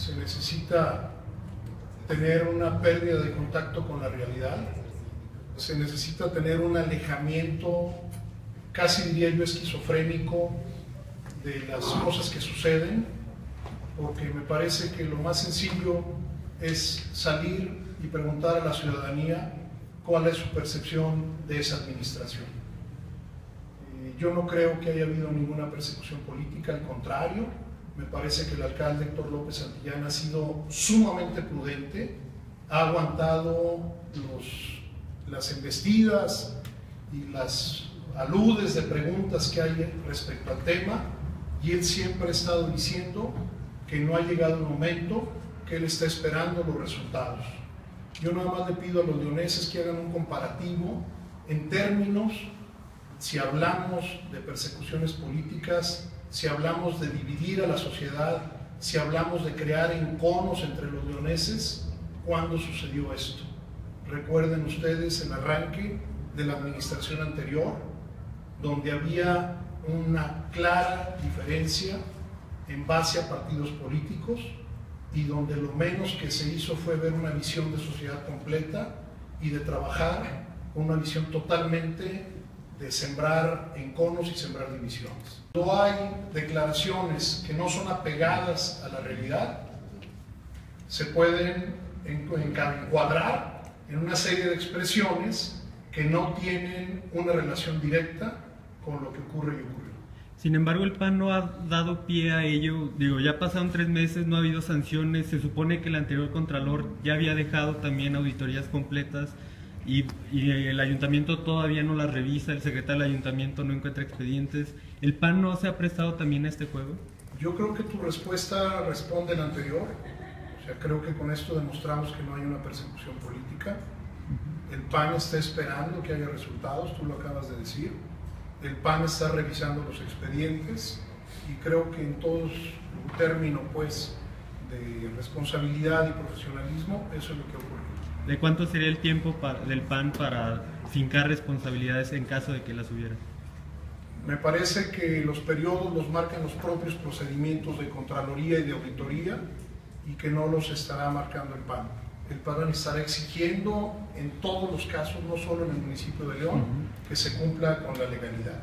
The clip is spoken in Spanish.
se necesita tener una pérdida de contacto con la realidad, se necesita tener un alejamiento, casi diría yo esquizofrénico, de las cosas que suceden, porque me parece que lo más sencillo es salir y preguntar a la ciudadanía cuál es su percepción de esa administración. Eh, yo no creo que haya habido ninguna persecución política, al contrario, me parece que el alcalde Héctor López Santillán ha sido sumamente prudente, ha aguantado los, las embestidas y las aludes de preguntas que hay respecto al tema y él siempre ha estado diciendo que no ha llegado el momento, que él está esperando los resultados. Yo nada más le pido a los leoneses que hagan un comparativo en términos, si hablamos de persecuciones políticas, si hablamos de dividir a la sociedad, si hablamos de crear enconos entre los leoneses, ¿cuándo sucedió esto? Recuerden ustedes el arranque de la administración anterior, donde había una clara diferencia en base a partidos políticos y donde lo menos que se hizo fue ver una visión de sociedad completa y de trabajar con una visión totalmente de sembrar enconos y sembrar divisiones. No hay declaraciones que no son apegadas a la realidad, se pueden encuadrar en una serie de expresiones que no tienen una relación directa con lo que ocurre y ocurrió. Sin embargo, el PAN no ha dado pie a ello. Digo, ya pasaron tres meses, no ha habido sanciones. Se supone que el anterior Contralor ya había dejado también auditorías completas y, el ayuntamiento todavía no las revisa, el secretario del ayuntamiento no encuentra expedientes. ¿El PAN no se ha prestado también a este juego? Yo creo que tu respuesta responde la anterior. O sea, creo que con esto demostramos que no hay una persecución política. El PAN está esperando que haya resultados, tú lo acabas de decir el PAN está revisando los expedientes y creo que en todos un término pues de responsabilidad y profesionalismo eso es lo que ocurre. ¿De cuánto sería el tiempo del PAN para fincar responsabilidades en caso de que las hubiera? Me parece que los periodos los marcan los propios procedimientos de Contraloría y de Auditoría y que no los estará marcando el PAN el PAN estará exigiendo en todos los casos, no solo en el municipio de León, que se cumpla con la legalidad.